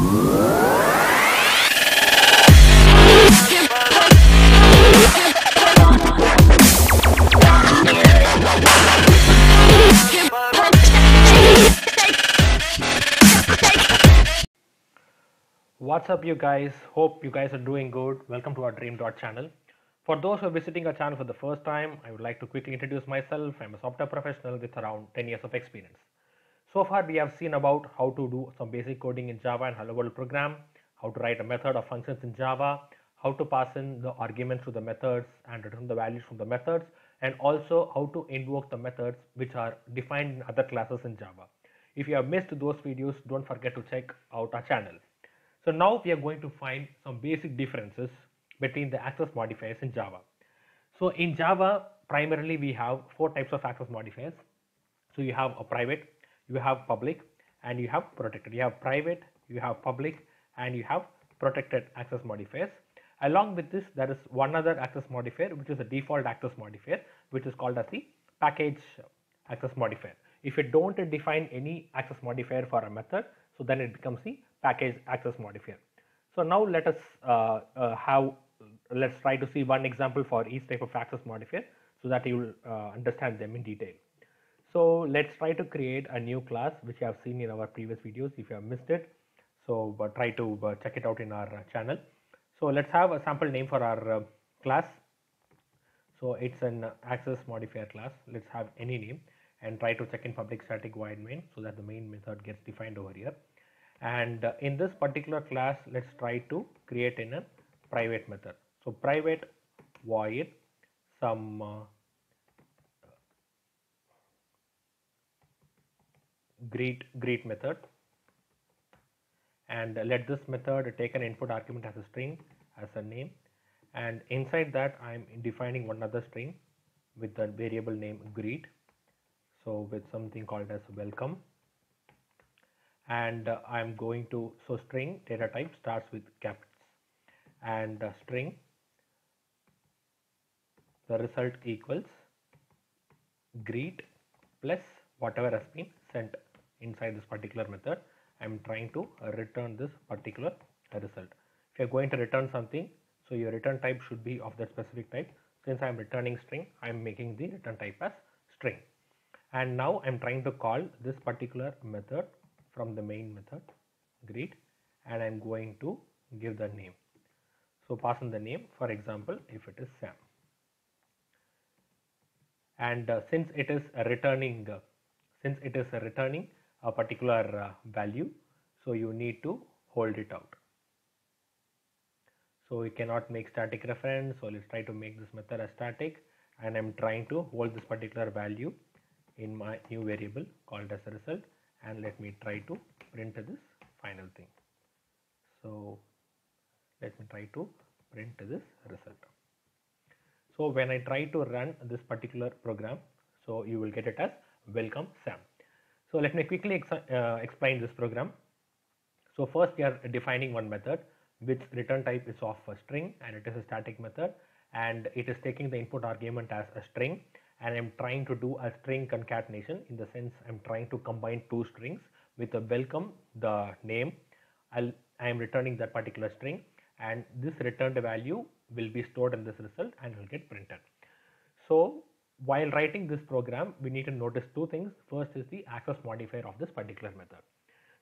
What's up you guys? Hope you guys are doing good. Welcome to our Dream Dot channel. For those who are visiting our channel for the first time, I would like to quickly introduce myself. I'm a software professional with around 10 years of experience. So far we have seen about how to do some basic coding in Java and Hello World program, how to write a method or functions in Java, how to pass in the arguments to the methods and return the values from the methods and also how to invoke the methods which are defined in other classes in Java. If you have missed those videos, don't forget to check out our channel. So now we are going to find some basic differences between the access modifiers in Java. So in Java, primarily we have four types of access modifiers. So you have a private, you have public, and you have protected. You have private, you have public, and you have protected access modifiers. Along with this, there is one other access modifier, which is a default access modifier, which is called as the package access modifier. If you don't define any access modifier for a method, so then it becomes the package access modifier. So now let us uh, uh, have, let's try to see one example for each type of access modifier so that you will uh, understand them in detail. So let's try to create a new class which you have seen in our previous videos if you have missed it. So try to uh, check it out in our uh, channel. So let's have a sample name for our uh, class. So it's an access modifier class. Let's have any name and try to check in public static void main so that the main method gets defined over here and uh, in this particular class let's try to create in a private method so private void some greet greet method. And let this method take an input argument as a string as a name. And inside that I'm defining one other string with the variable name greet. So with something called as welcome. And uh, I'm going to so string data type starts with capitals. And string the result equals greet plus whatever has been sent inside this particular method I'm trying to return this particular result. If you're going to return something so your return type should be of that specific type. Since I'm returning string I'm making the return type as string. And now I'm trying to call this particular method from the main method greet and I'm going to give the name. So pass in the name for example if it is Sam. And uh, since it is returning uh, since it is returning a particular uh, value so you need to hold it out. So we cannot make static reference so let's try to make this method as static and I'm trying to hold this particular value in my new variable called as a result and let me try to print this final thing. So let me try to print this result. So when I try to run this particular program, so you will get it as welcome Sam. So let me quickly ex uh, explain this program. So first we are defining one method which return type is of a string and it is a static method and it is taking the input argument as a string and I'm trying to do a string concatenation in the sense I'm trying to combine two strings with a welcome the name I'll I am returning that particular string and this returned value will be stored in this result and will get printed. So while writing this program we need to notice two things first is the access modifier of this particular method.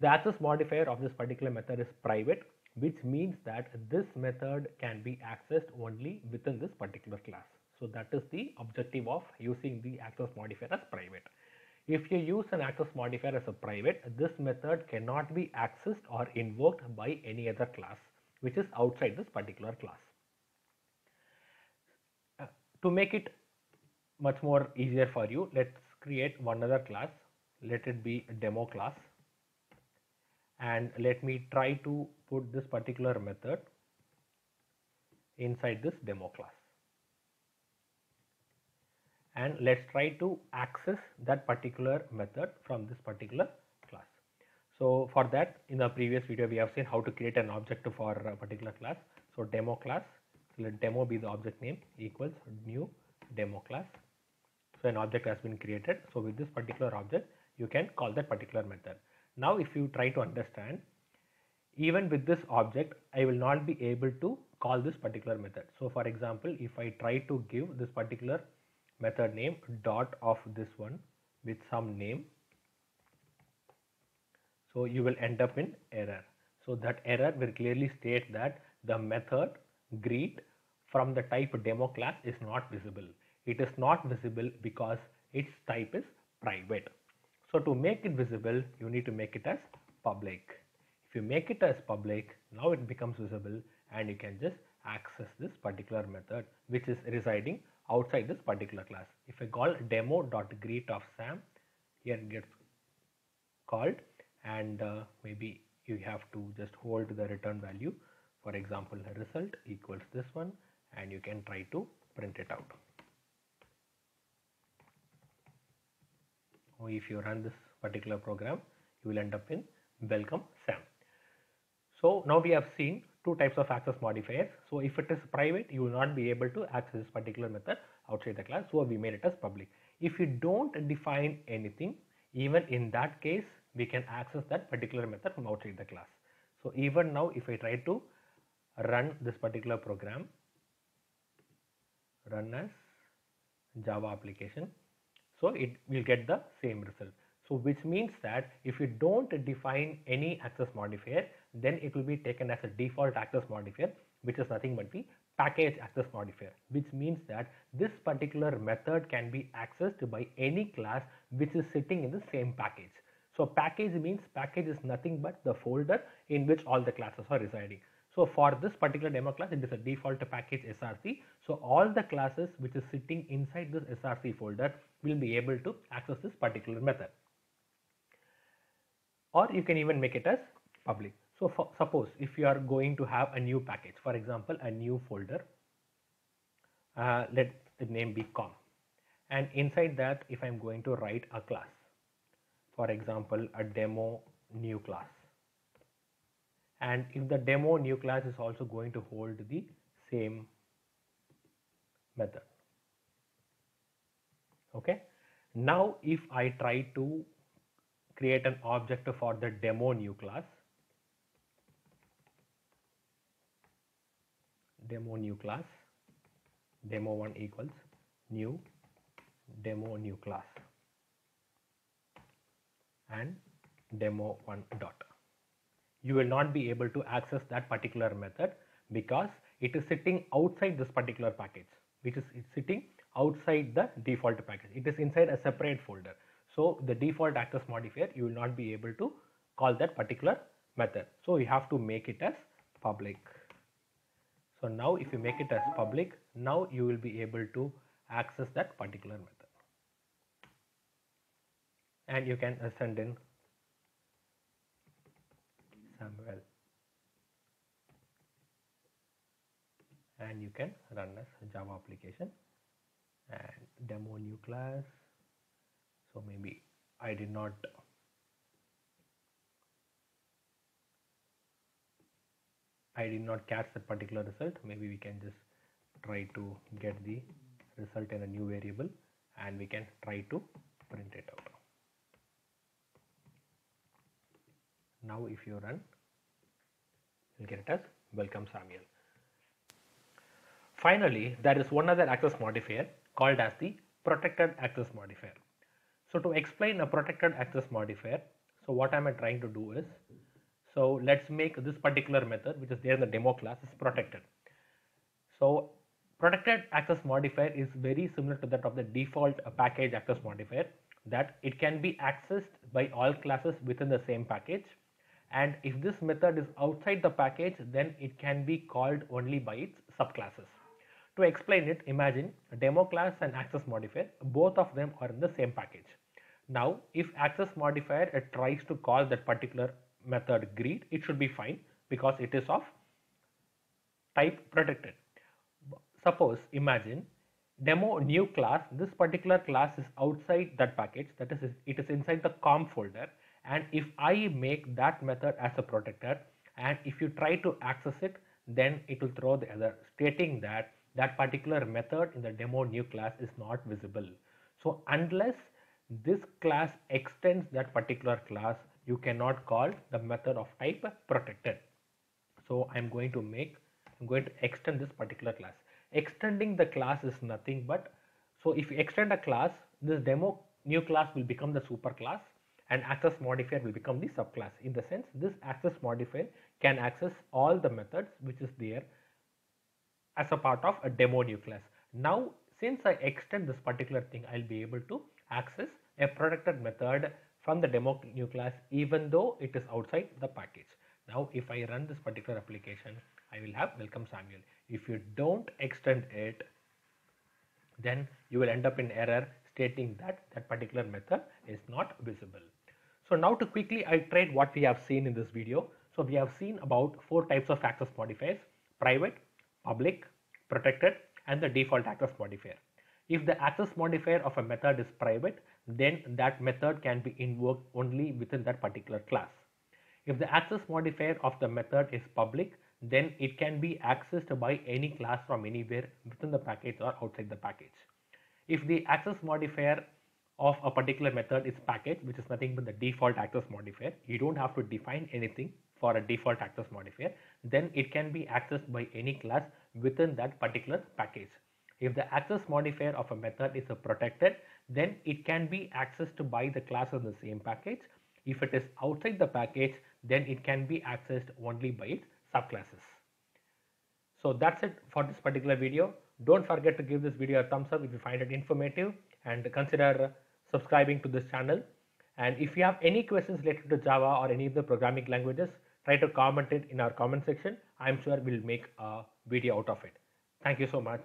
The access modifier of this particular method is private which means that this method can be accessed only within this particular class. So that is the objective of using the access modifier as private. If you use an access modifier as a private, this method cannot be accessed or invoked by any other class which is outside this particular class. Uh, to make it much more easier for you, let's create one other class. Let it be demo class and let me try to put this particular method inside this demo class and let's try to access that particular method from this particular class. So for that in the previous video we have seen how to create an object for a particular class. So demo class, let demo be the object name equals new demo class. So an object has been created. So with this particular object you can call that particular method. Now if you try to understand even with this object, I will not be able to call this particular method. So for example, if I try to give this particular method name dot of this one with some name, so you will end up in error. So that error will clearly state that the method greet from the type demo class is not visible. It is not visible because its type is private. So to make it visible, you need to make it as public. If you make it as public, now it becomes visible and you can just access this particular method which is residing outside this particular class. If I call demo.greet of Sam, here it gets called and uh, maybe you have to just hold the return value. For example, the result equals this one and you can try to print it out. Or if you run this particular program, you will end up in welcome Sam. So now we have seen two types of access modifiers. So if it is private, you will not be able to access this particular method outside the class. So we made it as public. If you don't define anything, even in that case, we can access that particular method from outside the class. So even now, if I try to run this particular program, run as Java application, so it will get the same result. So which means that if you don't define any access modifier, then it will be taken as a default access modifier, which is nothing but the package access modifier, which means that this particular method can be accessed by any class which is sitting in the same package. So package means package is nothing but the folder in which all the classes are residing. So for this particular demo class, it is a default package SRC. So all the classes which is sitting inside this SRC folder will be able to access this particular method. Or you can even make it as public. So for, suppose if you are going to have a new package, for example, a new folder, uh, let the name be com. And inside that, if I'm going to write a class, for example, a demo new class. And if the demo new class is also going to hold the same method. Okay. Now, if I try to create an object for the demo new class, demo new class, demo one equals new demo new class and demo1 dot. You will not be able to access that particular method because it is sitting outside this particular package which is sitting outside the default package. It is inside a separate folder. So the default access modifier you will not be able to call that particular method. So you have to make it as public. So now if you make it as public, now you will be able to access that particular method and you can send in Samuel and you can run as Java application and demo new class. So maybe I did not I did not catch that particular result. Maybe we can just try to get the result in a new variable and we can try to print it out. Now if you run, you'll get it as welcome Samuel. Finally, there is one other access modifier called as the protected access modifier. So to explain a protected access modifier, so what am I trying to do is, so let's make this particular method which is there in the demo class is protected. So protected access modifier is very similar to that of the default package access modifier that it can be accessed by all classes within the same package and if this method is outside the package then it can be called only by its subclasses. To explain it imagine a demo class and access modifier both of them are in the same package. Now if access modifier it tries to call that particular method greet it should be fine because it is of type protected. Suppose imagine demo new class this particular class is outside that package that is it is inside the com folder and if I make that method as a protected and if you try to access it then it will throw the error stating that that particular method in the demo new class is not visible. So unless this class extends that particular class you cannot call the method of type protected. So I'm going to make, I'm going to extend this particular class. Extending the class is nothing but, so if you extend a class, this demo new class will become the super class and access modifier will become the subclass. In the sense, this access modifier can access all the methods which is there as a part of a demo new class. Now, since I extend this particular thing, I'll be able to access a protected method from the demo new class even though it is outside the package. Now, if I run this particular application, I will have welcome Samuel. If you don't extend it, then you will end up in error stating that that particular method is not visible. So now to quickly iterate what we have seen in this video. So we have seen about four types of access modifiers, private, public, protected and the default access modifier. If the access modifier of a method is private, then that method can be invoked only within that particular class. If the access modifier of the method is public, then it can be accessed by any class from anywhere within the package or outside the package. If the access modifier of a particular method is package, which is nothing but the default access modifier, you don't have to define anything for a default access modifier, then it can be accessed by any class within that particular package. If the access modifier of a method is a protected, then it can be accessed by the class in the same package. If it is outside the package, then it can be accessed only by its subclasses. So that's it for this particular video. Don't forget to give this video a thumbs up if you find it informative and consider subscribing to this channel. And if you have any questions related to Java or any of the programming languages, try to comment it in our comment section. I'm sure we'll make a video out of it. Thank you so much.